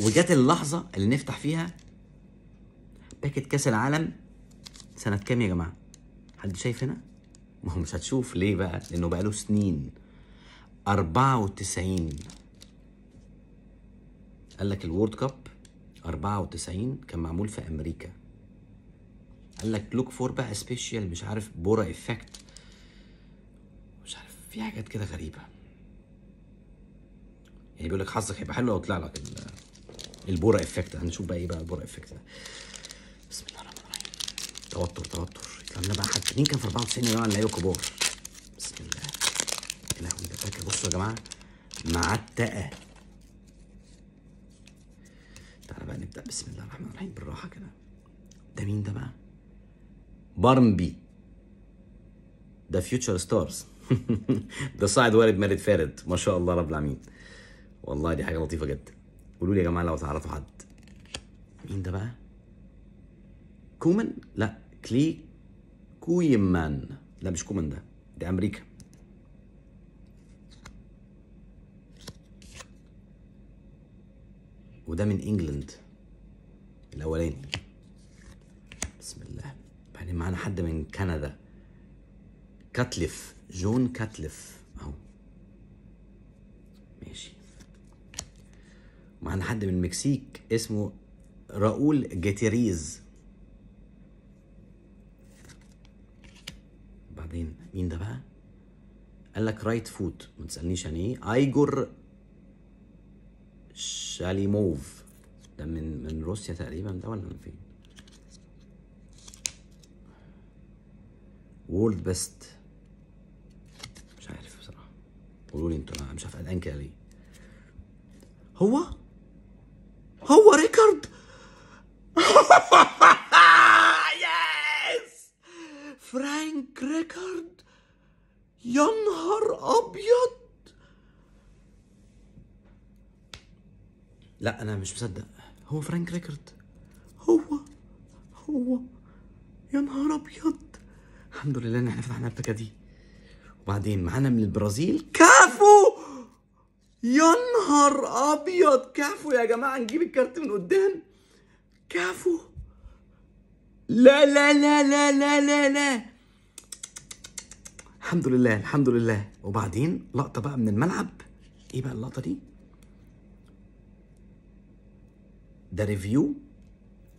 وجت اللحظة اللي نفتح فيها باكت كاس العالم سنة كام يا جماعة؟ حد شايف هنا؟ ما هو مش هتشوف ليه بقى؟ لأنه بقى له سنين 94 قال لك ال World Cup 94 كان معمول في أمريكا. قال لك look for بقى special مش عارف بورا effect مش عارف في حاجات كده غريبة. يعني بيقول لك حظك هيبقى حلو لو طلع لك البورا effect. هنشوف بقى إيه بقى البورا effect ده. بسم الله الرحمن الرحيم. توتر توتر. يطلع بقى حد مين كان في 94 يا جماعة اللعيبة كبار بسم الله. يا لهوي ده فاكر. بصوا يا جماعة معتقة. تعالى بقى نبدأ. بسم الله الرحمن الرحيم. بالراحة كده. ده مين ده بقى؟ بارمبي ده Future Stars ده صاعد وارد مارد فارد. ما شاء الله رب العالمين. والله دي حاجة لطيفة جدا. قولوا لي يا جماعة لو تعرفوا حد. مين ده بقى؟ كومان؟ لا كلي كويمان. لا مش كومان ده دي أمريكا. وده من England الأولاني. بسم الله. بعدين معانا حد من كندا. كاتليف جون كاتليف. أهو. معانا حد من المكسيك اسمه راؤول جاتيريز بعدين مين ده بقى؟ قال لك right foot ما تسألنيش يعني إيه. آيجور شاليموف. ده من من روسيا تقريبا ده ولا من فين؟ World Best مش عارف بصراحة. قولوا لي أنتوا أنا مش عارف قلقان كده ليه. هو هو ريكارد؟ yes فرانك ريكارد؟ يا نهار أبيض! لا أنا مش مصدق. هو فرانك ريكارد؟ هو هو يا نهار أبيض! الحمد لله إن إحنا فتحنا الباكه دي. وبعدين معانا من البرازيل كافو يا نهار أبيض. كافو يا جماعة نجيب الكارت من قدام. كافو لا لا لا لا لا لا لا. الحمد لله الحمد لله. وبعدين لقطة بقى من الملعب. إيه بقى اللقطة دي؟ ده ريفيو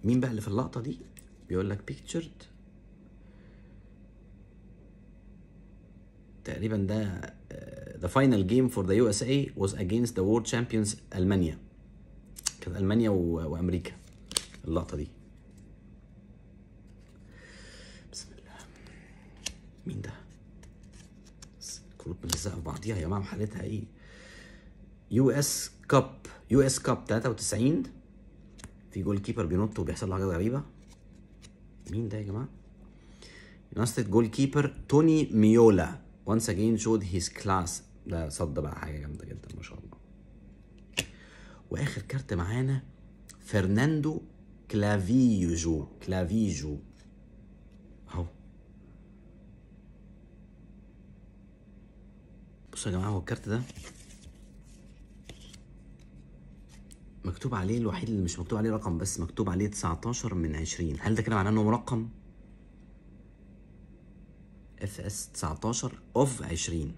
مين بقى اللي في اللقطة دي؟ بيقول لك بيكتشرد تقريبا ده the final game for the USA was against the world champions ألمانيا كانت ألمانيا و... وأمريكا. اللقطة دي. بسم الله. مين ده؟ الكروت ملزقة في بعضيها. يا جماعة حالتها إيه؟ US Cup US Cup 93 في goalkeeper بينط وبيحصل له حاجات غريبة. مين ده يا جماعة؟ goalkeeper توني ميولا once again showed his class. ده صد بقى حاجة جامدة جدا ما شاء الله. وآخر كارت معانا فرناندو كلافيجو كلافيجو. أهو. بصوا يا جماعة هو الكارت ده مكتوب عليه الوحيد اللي مش مكتوب عليه رقم بس مكتوب عليه 19 من 20 هل ده كده معناه إنه مرقم؟ FS 19 of 20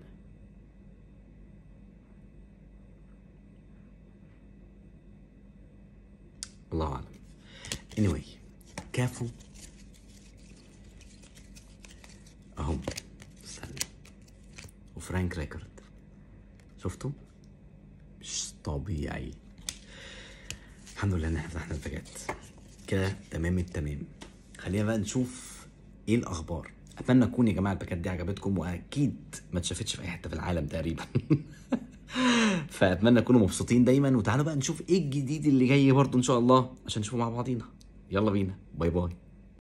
الله أعلم. Anyway كافو اهو استنى. وفرانك ريكارد شفتوا؟ مش طبيعي. الحمد لله إن إحنا فتحنا الباكات كده تمام التمام. خلينا بقى نشوف إيه الأخبار. أتمنى تكون يا جماعة الباكات دي عجبتكم وأكيد ما اتشافتش في أي حتة في العالم تقريبا. فأتمنى تكونوا مبسوطين دايما. وتعالوا بقى نشوف إيه الجديد اللي جاي برضو إن شاء الله عشان نشوفه مع بعضينا. يلا بينا. باي باي.